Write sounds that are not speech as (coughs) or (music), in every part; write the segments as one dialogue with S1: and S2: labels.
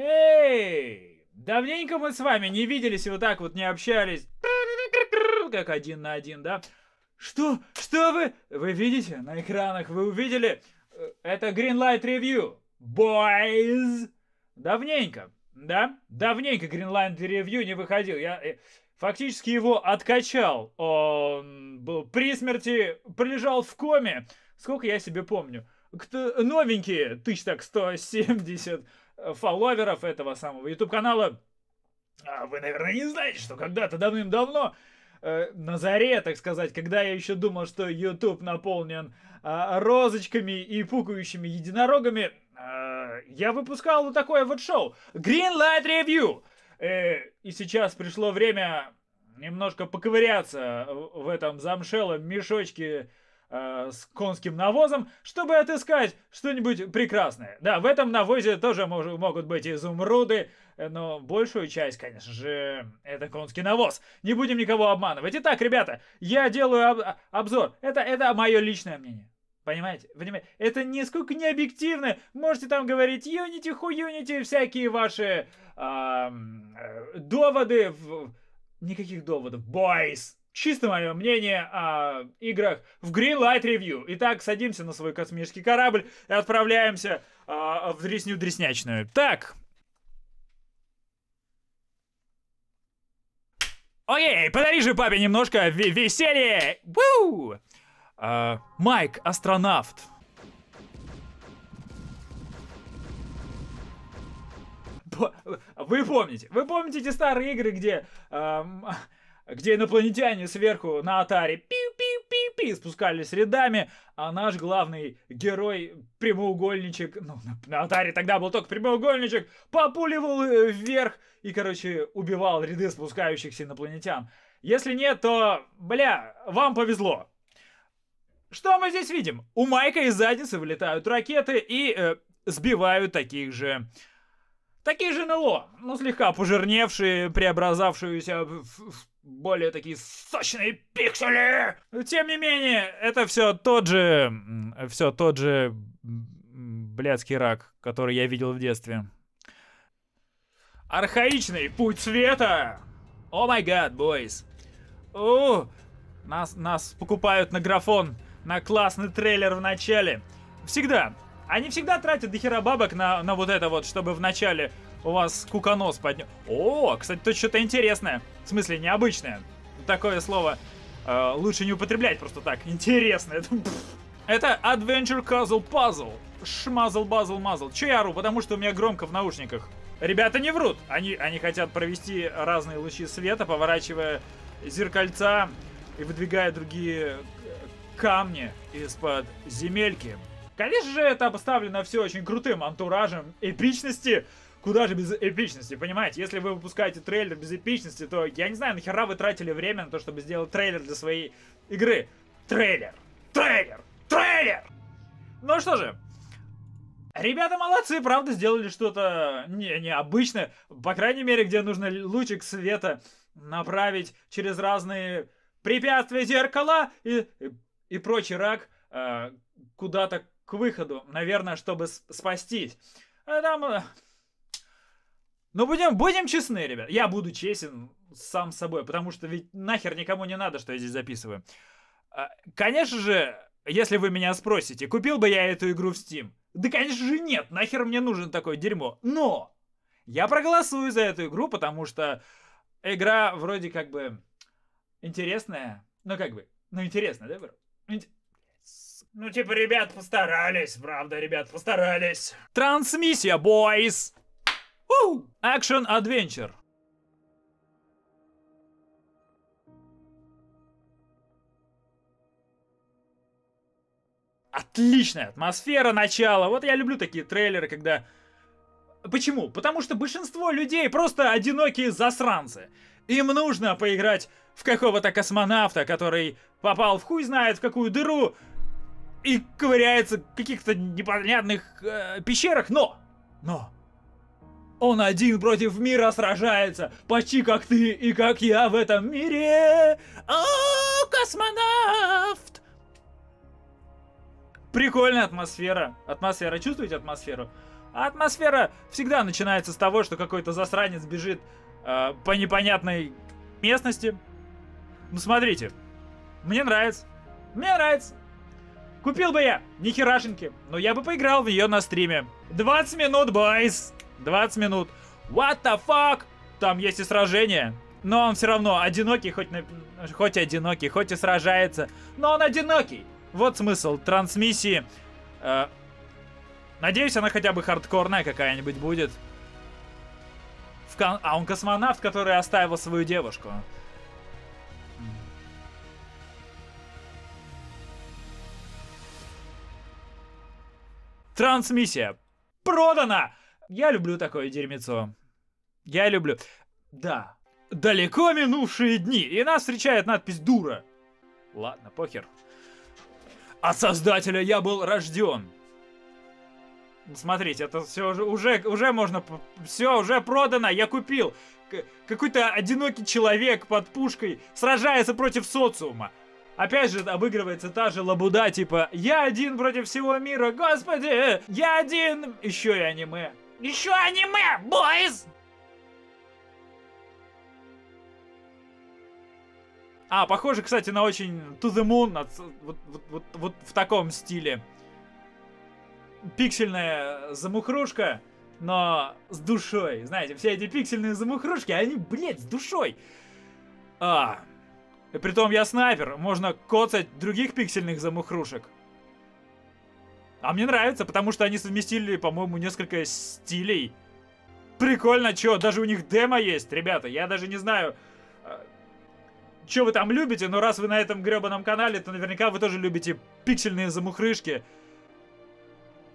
S1: Эй! Давненько мы с вами не виделись и вот так вот не общались. Как один на один, да? Что? Что вы? Вы видите на экранах? Вы увидели? Э, Это Greenlight Review. Boys! Давненько, да? Давненько Greenlight Review не выходил. Я э, фактически его откачал. Он был при смерти, пролежал в коме. Сколько я себе помню. Кто, новенькие, тысяч так 170 фолловеров этого самого YouTube канала. А вы, наверное, не знаете, что когда-то давным-давно э, на заре, так сказать, когда я еще думал, что YouTube наполнен э, розочками и пукающими единорогами, э, я выпускал вот такое вот шоу Green Light Review. Э, и сейчас пришло время немножко поковыряться в этом замшелом мешочке э, с конским навозом, чтобы отыскать что-нибудь прекрасное. Да, в этом навозе тоже мож- могут быть изумруды, э, но большую часть, конечно же, это конский навоз. Не будем никого обманывать. Итак, ребята, я делаю об- обзор. Это, это мое личное мнение. Понимаете? Понимаете? Это нисколько не объективно. Можете там говорить Unity, хуюнити, всякие ваши ам, э, доводы. В... Никаких доводов. Boys! Чисто мое мнение о играх в Green Light Review. Итак, садимся на свой космический корабль и отправляемся а, в дресню дреснячную. Так. Окей, подари же папе немножко ве- веселья. Ву! А, Майк, астронавт. Вы помните, вы помните эти старые игры, где, ам, где инопланетяне сверху на Атаре пи-пи-пи-пи спускались рядами, а наш главный герой прямоугольничек, ну, на, Атаре тогда был только прямоугольничек, популивал э, вверх и, короче, убивал ряды спускающихся инопланетян. Если нет, то, бля, вам повезло. Что мы здесь видим? У Майка из задницы вылетают ракеты и э, сбивают таких же... Такие же НЛО, ну слегка пожирневшие, преобразавшиеся в, в более такие сочные пиксели. Тем не менее, это все тот же... Все тот же блядский рак, который я видел в детстве. Архаичный путь света! О май гад, бойс! Нас, нас покупают на графон, на классный трейлер в начале. Всегда. Они всегда тратят дохера бабок на, на вот это вот, чтобы в начале у вас куконос поднял. О, кстати, тут что-то интересное. В смысле, необычное. Такое слово э, лучше не употреблять просто так. Интересно. Это, это Adventure Puzzle Puzzle. Шмазл, базл, мазл. Че я ору? Потому что у меня громко в наушниках. Ребята не врут. Они, они хотят провести разные лучи света, поворачивая зеркальца и выдвигая другие э, камни из-под земельки. Конечно же, это обставлено все очень крутым антуражем эпичности. Куда же без эпичности, понимаете? Если вы выпускаете трейлер без эпичности, то я не знаю, нахера вы тратили время на то, чтобы сделать трейлер для своей игры. Трейлер! Трейлер! Трейлер! Ну что же, Ребята молодцы, правда, сделали что-то не, необычное. По крайней мере, где нужно лучик света направить через разные препятствия зеркала и, и, и прочий рак э, куда-то к выходу. Наверное, чтобы спастись. А там... Ну, будем, будем честны, ребят. Я буду честен сам собой, потому что ведь нахер никому не надо, что я здесь записываю. А, Конечно же, если вы меня спросите, купил бы я эту игру в Steam? Да, конечно же, нет, нахер мне нужен такое дерьмо. Но я проголосую за эту игру, потому что игра вроде как бы интересная. Ну, как бы, ну, интересная, да, бро? Ну, типа, ребят постарались, правда, ребят постарались. Трансмиссия, бойс! Action Adventure. Отличная атмосфера начала. Вот я люблю такие трейлеры, когда... Почему? Потому что большинство людей просто одинокие засранцы. Им нужно поиграть в какого-то космонавта, который попал в хуй знает в какую дыру и ковыряется в каких-то непонятных э, пещерах, но... Но... Он один против мира сражается, почти как ты и как я в этом мире. О, космонавт! Прикольная атмосфера. Атмосфера. Чувствуете атмосферу? А атмосфера всегда начинается с того, что какой-то засранец бежит э, по непонятной местности. Ну смотрите, мне нравится. Мне нравится. Купил бы я, ни херашеньки, но я бы поиграл в нее на стриме. 20 минут, бойс. 20 минут. What the fuck? Там есть и сражение. Но он все равно одинокий, хоть, хоть одинокий, хоть и сражается. Но он одинокий. Вот смысл трансмиссии. Э... Надеюсь, она хотя бы хардкорная какая-нибудь будет. В кон... А он космонавт, который оставил свою девушку. Трансмиссия. Продана! Я люблю такое дерьмецо. Я люблю. Да. Далеко минувшие дни, и нас встречает надпись «Дура». Ладно, похер. От создателя я был рожден. Смотрите, это все уже, уже, уже можно... Все, уже продано, я купил. Какой-то одинокий человек под пушкой сражается против социума. Опять же обыгрывается та же лабуда, типа «Я один против всего мира, господи! Я один!» Еще и аниме. Еще аниме, бойз! А, похоже, кстати, на очень To the Moon, от, вот, вот, вот, вот в таком стиле. Пиксельная замухрушка, но с душой. Знаете, все эти пиксельные замухрушки, они, блядь, с душой. А, притом я снайпер, можно коцать других пиксельных замухрушек. А мне нравится, потому что они совместили, по-моему, несколько стилей. Прикольно, чё, даже у них демо есть, ребята, я даже не знаю, а, что вы там любите, но раз вы на этом гребаном канале, то наверняка вы тоже любите пиксельные замухрышки.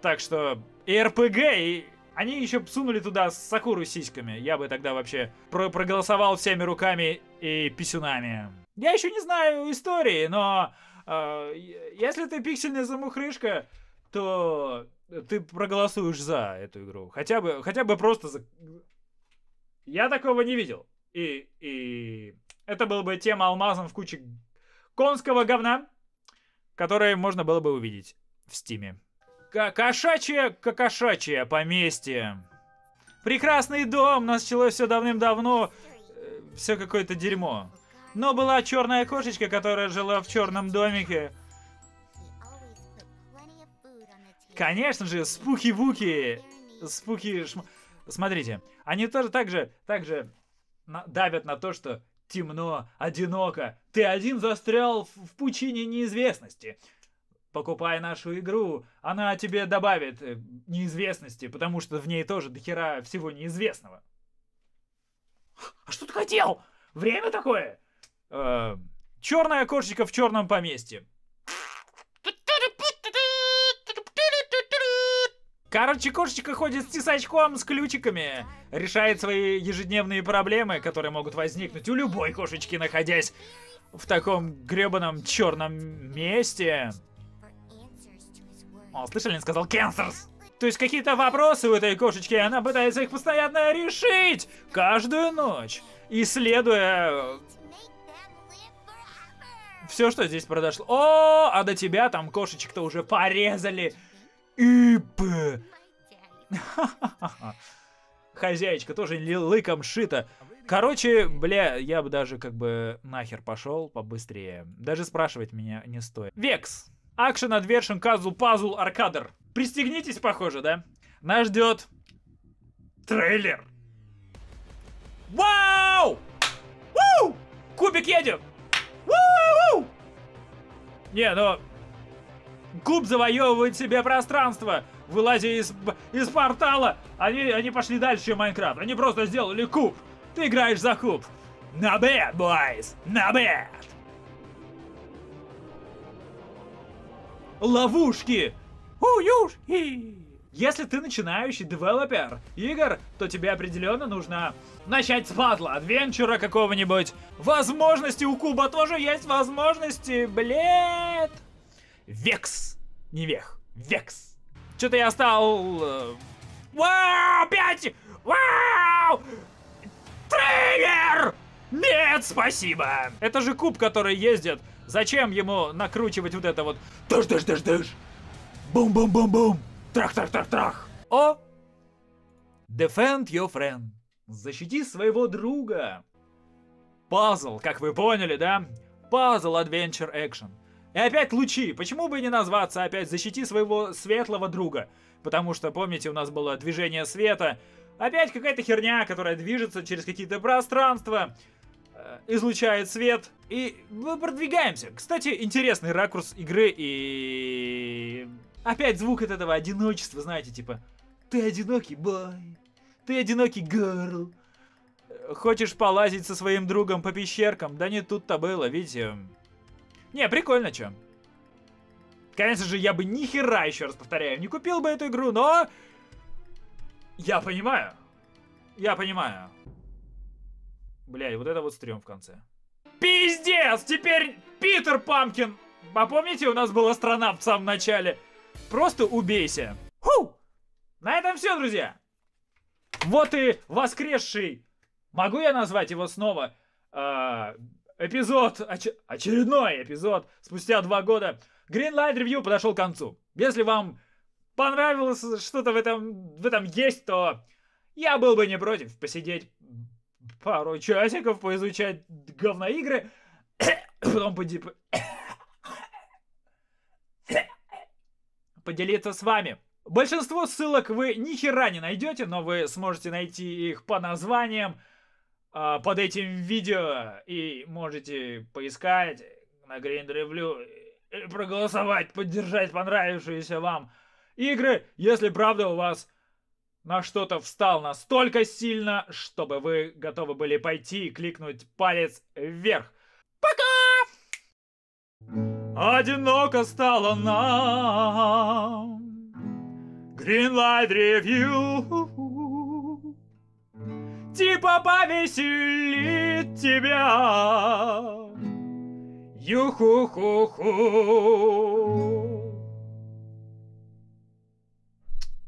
S1: Так что и РПГ, и они еще сунули туда Сакуру с сиськами. Я бы тогда вообще про проголосовал всеми руками и писюнами. Я еще не знаю истории, но э, если ты пиксельная замухрышка, то ты проголосуешь за эту игру. Хотя бы, хотя бы просто за... Я такого не видел. И, и это была бы тема алмазом в куче конского говна, которое можно было бы увидеть в стиме. Кошачье, кокошачье поместье. Прекрасный дом, началось все давным-давно. Э, все какое-то дерьмо. Но была черная кошечка, которая жила в черном домике. Конечно же, спуки-вуки. Спуки... Шм... Смотрите, они тоже так же, так же давят на то, что темно, одиноко. Ты один застрял в, в пучине неизвестности. Покупай нашу игру, она тебе добавит э, неизвестности, потому что в ней тоже дохера всего неизвестного. А что ты хотел? Время такое? Э, черная кошечка в черном поместье. Короче, кошечка ходит с тесачком, с ключиками, решает свои ежедневные проблемы, которые могут возникнуть у любой кошечки, находясь в таком гребаном черном месте. О, слышали, он сказал «Кенсерс». То есть какие-то вопросы у этой кошечки, она пытается их постоянно решить каждую ночь, исследуя все, что здесь произошло. О, а до тебя там кошечек-то уже порезали. Ип. (laughs) Хозяечка тоже лыком шита. Короче, бля, я бы даже как бы нахер пошел побыстрее. Даже спрашивать меня не стоит. Векс. Action Adversion Puzzle Puzzle Arcader. Пристегнитесь, похоже, да? Нас ждет трейлер. Вау! Вау! Кубик едет! Не, ну... Куб завоевывает себе пространство, вылазя из, из портала. Они, они пошли дальше, чем Майнкрафт. Они просто сделали куб. Ты играешь за куб. На бед, boys! На бед! Ловушки! Уюшки! Если ты начинающий девелопер игр, то тебе определенно нужно начать с пазла, адвенчура какого-нибудь. Возможности у Куба тоже есть возможности, блядь. Векс. Не вех, векс. Что-то я стал... Э, вау, опять! Вау! Трейлер! Нет, спасибо! Это же куб, который ездит. Зачем ему накручивать вот это вот? Дыш-дыш-дыш-дыш! Бум-бум-бум-бум! Трах-трах-трах-трах! О, Defend your friend. Защити своего друга. Пазл, как вы поняли, да? Пазл Adventure Action. И опять лучи. Почему бы не назваться опять «Защити своего светлого друга»? Потому что, помните, у нас было движение света. Опять какая-то херня, которая движется через какие-то пространства, э, излучает свет. И мы продвигаемся. Кстати, интересный ракурс игры и... Опять звук от этого одиночества, знаете, типа... Ты одинокий бой, ты одинокий герл. Хочешь полазить со своим другом по пещеркам? Да не тут-то было, видите. Не, прикольно, чё. Конечно же, я бы ни хера, еще раз повторяю, не купил бы эту игру, но... Я понимаю. Я понимаю. Бля, и вот это вот стрём в конце. Пиздец! Теперь Питер Памкин! А помните, у нас была страна в самом начале? Просто убейся. Ху! На этом все, друзья. Вот и воскресший. Могу я назвать его снова? Э, эпизод, оч очередной эпизод спустя два года. Greenlight Review подошел к концу. Если вам понравилось что-то в этом, в этом есть, то я был бы не против посидеть пару часиков, поизучать говноигры, (coughs) потом поди... (coughs) поделиться с вами. Большинство ссылок вы ни хера не найдете, но вы сможете найти их по названиям э, под этим видео и можете поискать на Green Review и проголосовать, поддержать понравившиеся вам игры, если правда у вас на что-то встал настолько сильно, чтобы вы готовы были пойти и кликнуть палец вверх. Пока! Одиноко стало нам Greenlight Review Типа повеселит тебя. Ю-ху-ху-ху.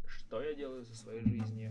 S1: Что я делаю со своей жизнью?